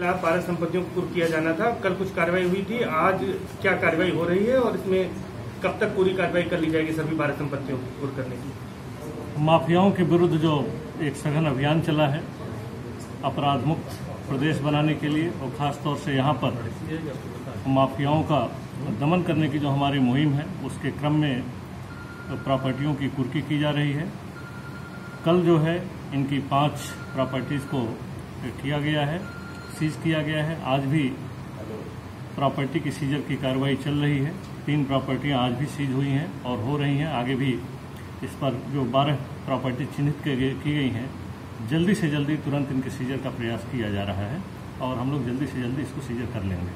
खिलाफ बारह संपत्तियों को कुर्क किया जाना था। कल कुछ कार्रवाई हुई थी। आज क्या कार्रवाई हो रही है और इसमें कब तक पूरी कार्रवाई कर ली जाएगी सभी बारह संपत्तियों को कुर्क करने की? माफियाओं के विरुद्ध जो एक सघन अभियान चला है अपराध मुक्त प्रदेश बनाने के लिए, और खासतौर से यहाँ पर माफियाओं का दमन करने की जो हमारी मुहिम है, उसके क्रम में प्रॉपर्टियों की कुर्की की जा रही है। कल जो है, इनकी पाँच प्रॉपर्टीज़ को किया गया है। सीज किया गया है। आज भी प्रॉपर्टी की सीजर की कार्रवाई चल रही है। तीन प्रॉपर्टियाँ आज भी सीज हुई हैं और हो रही हैं। आगे भी इस पर जो बारह प्रॉपर्टी चिन्हित की गई हैं, जल्दी से जल्दी तुरंत इनके सीजर का प्रयास किया जा रहा है और हम लोग जल्दी से जल्दी इसको सीजर कर लेंगे।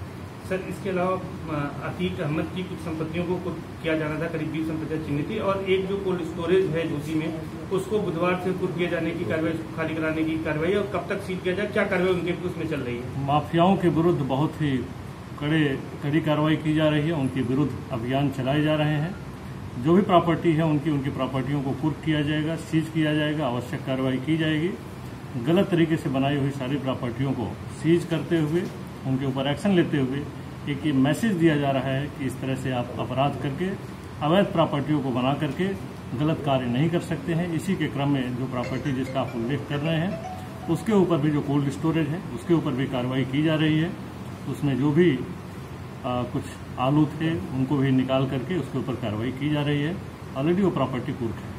सर, इसके अलावा अतीक अहमद की कुछ संपत्तियों को किया जाना था, करीब बीस संपत्तियाँ चिन्हित थी और एक जो कोल्ड स्टोरेज है जोशी में उसको बुधवार से कुछ किए जाने की कार्रवाई खाली कराने की कार्रवाई और कब तक सीज किया जाए, क्या कार्रवाई उनके उसमें चल रही है? माफियाओं के विरुद्ध बहुत ही कड़े, कड़ी कार्रवाई की जा रही है। उनके विरुद्ध अभियान चलाए जा रहे हैं। जो भी प्रॉपर्टी है, उनकी उनकी प्रॉपर्टियों को कुर्क किया जाएगा, सीज किया जाएगा, आवश्यक कार्रवाई की जाएगी। गलत तरीके से बनाई हुई सारी प्रॉपर्टियों को सीज करते हुए, उनके ऊपर एक्शन लेते हुए एक ये मैसेज दिया जा रहा है कि इस तरह से आप अपराध करके, अवैध प्रॉपर्टियों को बना करके गलत कार्य नहीं कर सकते हैं। इसी के क्रम में जो प्रॉपर्टी जिसका आप उल्लेख कर रहे हैं उसके ऊपर भी जो कोल्ड स्टोरेज है उसके ऊपर भी कार्रवाई की जा रही है। उसमें जो भी आ, कुछ आलू थे उनको भी निकाल करके उसके ऊपर कार्रवाई की जा रही है। ऑलरेडी वो प्रॉपर्टी कुर्क है।